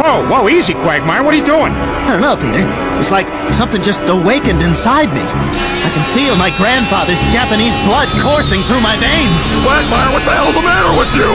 Whoa, whoa, easy, Quagmire. What are you doing? I don't know, Peter. It's like something just awakened inside me. I can feel my grandfather's Japanese blood coursing through my veins. Quagmire, what the hell's the matter with you?